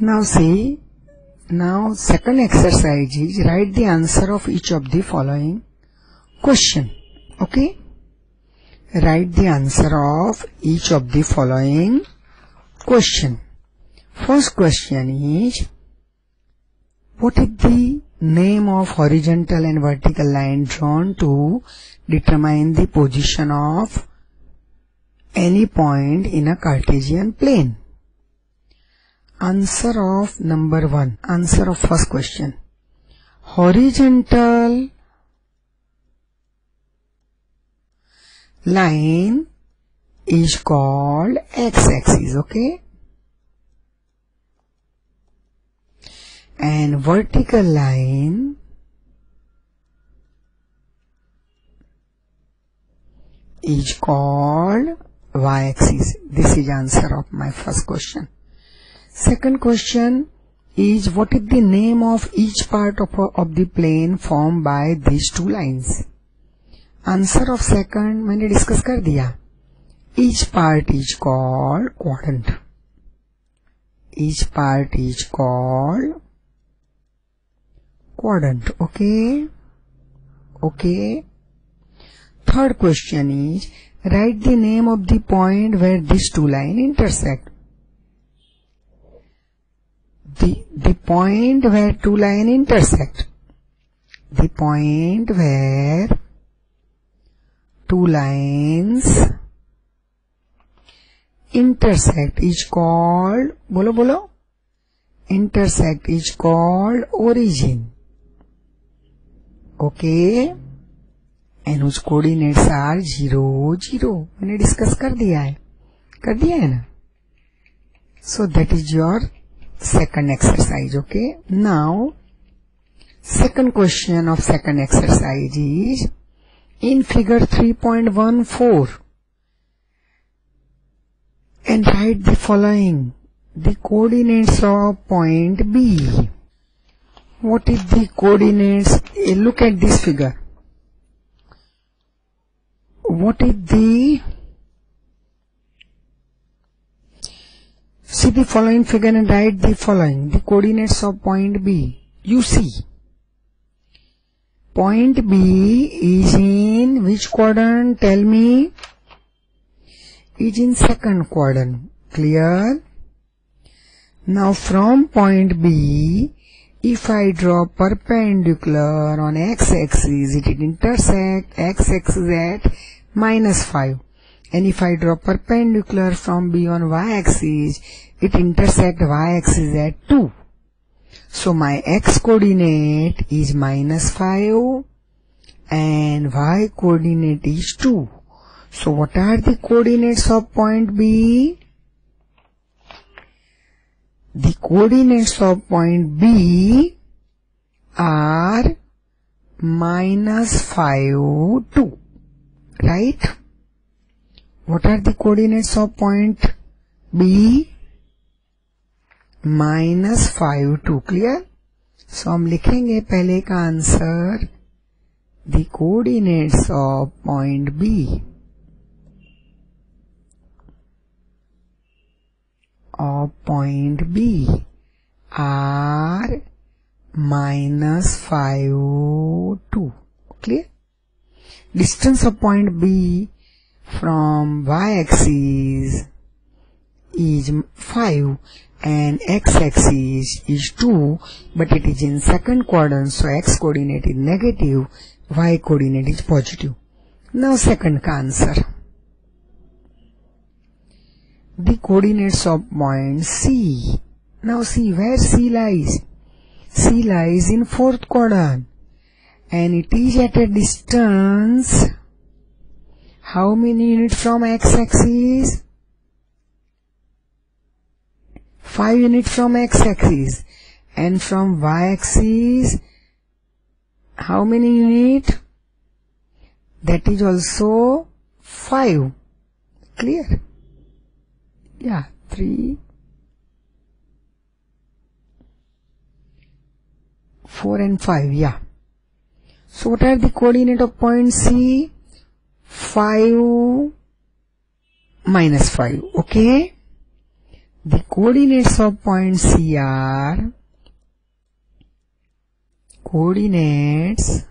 Now see, now second exercise is write the answer of each of the following question. Okay? Write the answer of each of the following question. First question is, what is the name of horizontal and vertical line drawn to determine the position of any point in a Cartesian plane? Answer of number one. Answer of first question. Horizontal line is called x-axis, okay? And vertical line is called y-axis. This is answer of my first question. Second question is what is the name of each part of, of the plane formed by these two lines? Answer of second मैंने discuss कर दिया each part is called quadrant. Each part is called quadrant. Okay? Okay? Third question is write the name of the point where these two lines intersect. The, the point where two lines intersect. The point where two lines intersect is called बोलो बोलो intersect is called origin okay and whose coordinates are zero zero मैंने discuss कर दिया है कर दिया है ना so that is your second exercise okay now second question of second exercise is in figure 3.14 and write the following the coordinates of point B. What is the coordinates? Eh, Look at this figure. What is the See the following figure and write the following. The coordinates of point B. You see. Point B is in which quadrant? Tell me. Is in second quadrant. Clear? Now from point B, if I draw perpendicular on x-axis, it will intersect x-axis at minus 5. And if I draw perpendicular from B on y-axis, it intersect y-axis at 2. So my x coordinate is minus 5 and y coordinate is 2. So what are the coordinates of point B? The coordinates of point B are minus 5, 2. Right? What are the coordinates of point B? Minus five to clear so हम लिखेंगे पहले का answer the coordinates of point B of point B are minus 5, 2. Clear? Distance of point B from y-axis is 5 and x-axis is 2 but it is in second quadrant so x coordinate is negative y coordinate is positive. Now second answer. The coordinates of point C. Now see where C lies. C lies in fourth quadrant and it is at a distance how many units from x-axis? 5 units from x-axis and from y-axis how many unit? That is also 5. Clear? Yeah, 3, 4 and 5, yeah. So what are the coordinate of point C? 5 minus 5, okay? the coordinates of point C are coordinates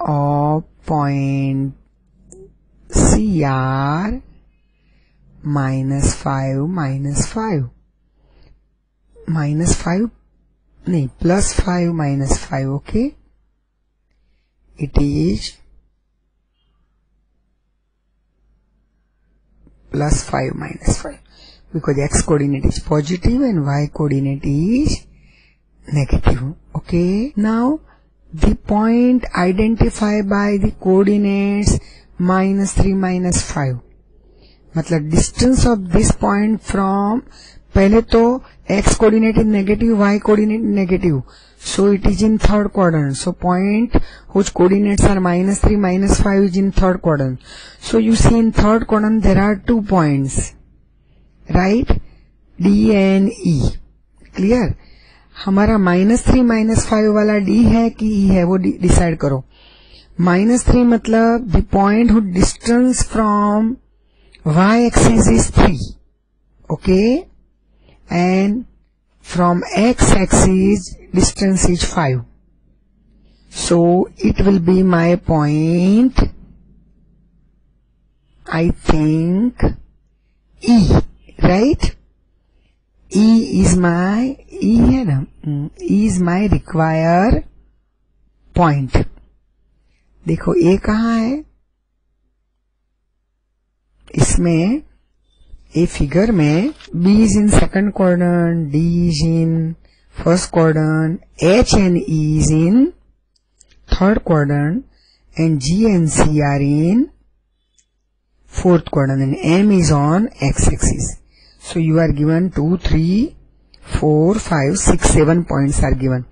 of point C are minus 5 minus 5 minus 5 नहीं plus 5 minus 5 okay it is plus 5 minus 5 because x coordinate is positive and y coordinate is negative okay now the point identified by the coordinates minus 3 minus 5 मतलब distance of this point from पहले तो x coordinate is negative Y coordinate negative So it is in third quadrant so point whose coordinates are minus 3 minus 5 is in third quadrant so you see in third quadrant there are two points right d and e clear हमारा minus three minus five वाला D है कि E है वो decide करो minus three मतलब the point who distance from y axis is 3 okay and from x axis distance is 5 so it will be my point I think E right E is my E है E is my require point देखो ए कहाँ है इसमें A figure में B is in second quadrant, D is in first quadrant, H and E is in third quadrant, and G and C are in fourth quadrant, and M is on x-axis. So you are given 2, 3, 4, 5, 6, 7 points are given.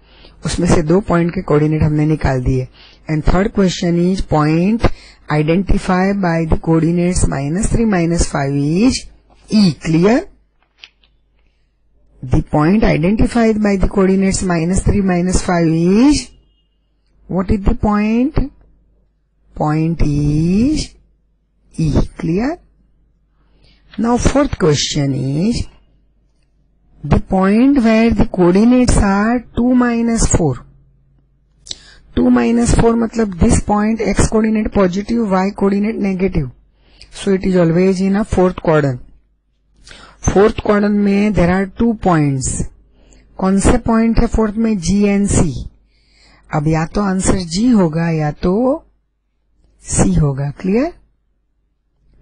उसमें से दो point के coordinate हमने निकाल दिए and third question is point identify by the coordinates minus 3 minus 5 is E. Clear? The point identified by the coordinates minus 3 minus 5 is what is the point? Point is E. Clear? Now fourth question is the point where the coordinates are 2 minus 4 2 minus 4 मतलब this point x coordinate positive y coordinate negative so it is always in a fourth quadrant Fourth quarter में there are two point कौन से point है fourth में? G N C अब या तो answer जी होगा या तो सी होगा. क्लियर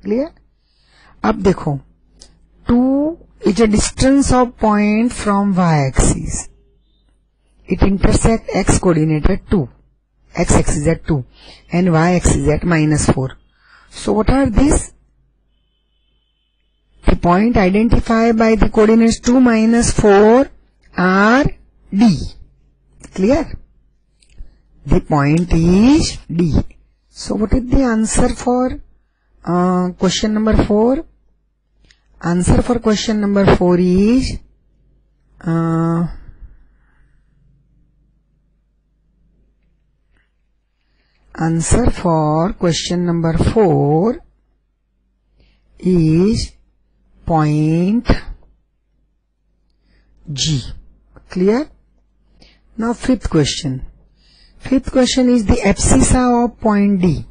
क्लियर अब देखो two is a distance of point from y axis it intersect x coordinate to x axis at two and y axis at minus four so what are this The point identified by the coordinates 2 minus 4 are D. Clear? The point is D. So what is the answer for uh, question number 4? Answer for question number 4 is uh, answer for question number 4 is point G. Clear? Now fifth question. Fifth question is the abscissa of point D.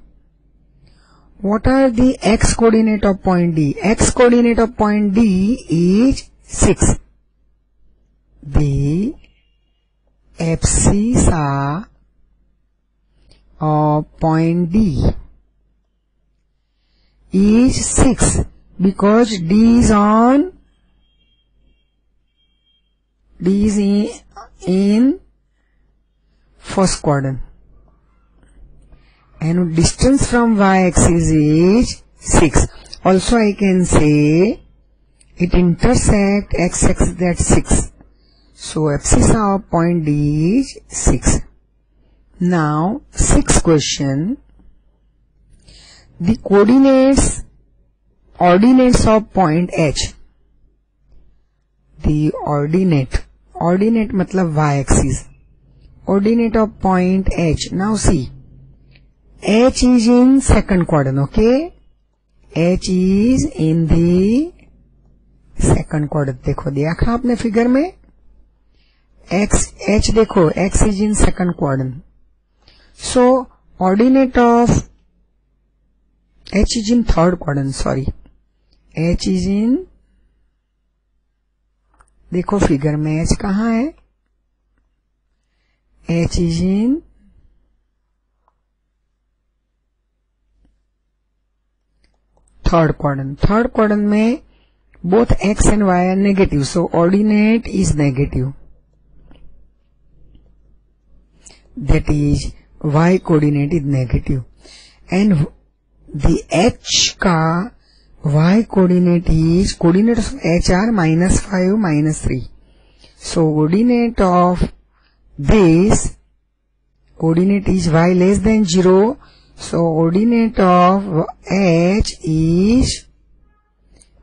What are the x coordinate of point D? X coordinate of point D is 6. The abscissa of point D is 6 because D is on D is in, in first quadrant. And distance from y axis is 6 also I can say it intersect x axis at 6 so abscissa of point D is 6 now, sixth question. The coordinates, ordinates of point H. The ordinate, ordinate matlab y-axis. Ordinate of point H. Now see, H is in second quadrant, okay? H is in the second quadrant देखो देखा आपने figure में X H देखो X is in second quadrant so ordinate of H is in third quadrant sorry H is in देखो figure में H कहा है? H is in third quarter third quarter में both x and y are negative so ordinate is negative that is why coordinate is negative and the H का y coordinate is coordinate of h are minus 5 minus 3. So coordinate of this coordinate is y less than 0 so coordinate of h is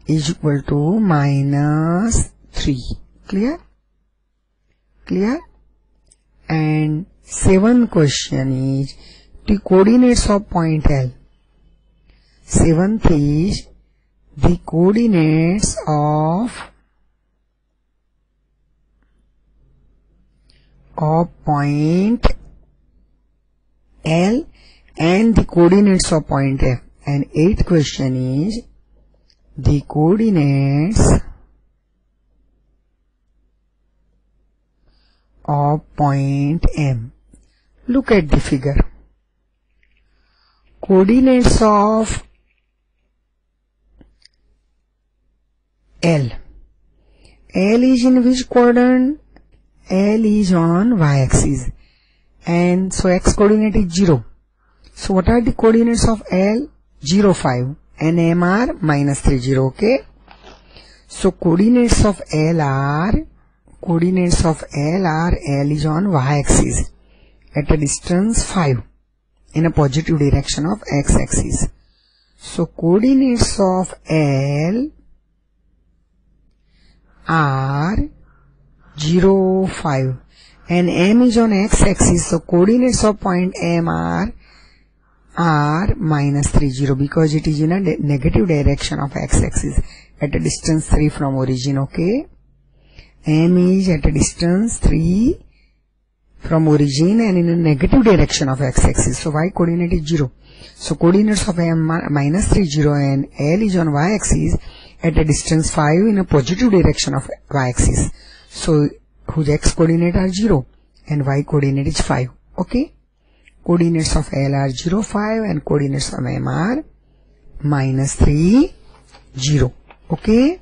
is equal to minus 3 clear? Clear? And seventh question is the coordinates of point L. Seventh is the coordinates of of point L and the coordinates of point F. And eighth question is the coordinates of point M. Look at the figure. Coordinates of L. L is in which quadrant? L is on y-axis and so x coordinate is 0. So what are the coordinates of L? 0, 5 and M are minus 3, 0, okay? So coordinates of L are, coordinates of L are, L is on y-axis at a distance 5 in a positive direction of x-axis. So coordinates of L are 0, 5 and M is on x-axis so coordinates of point M are R minus 3 0 because it is in a negative direction of x-axis at a distance 3 from origin okay? M is at a distance 3 from origin and in a negative direction of x-axis so y coordinate is 0 so coordinates of M minus 3 0 and L is on y-axis at a distance 5 in a positive direction of y-axis. So whose x coordinate are 0 and y coordinate is 5 okay? Coordinates of L are 0 5 and coordinates of M are minus 3 0 okay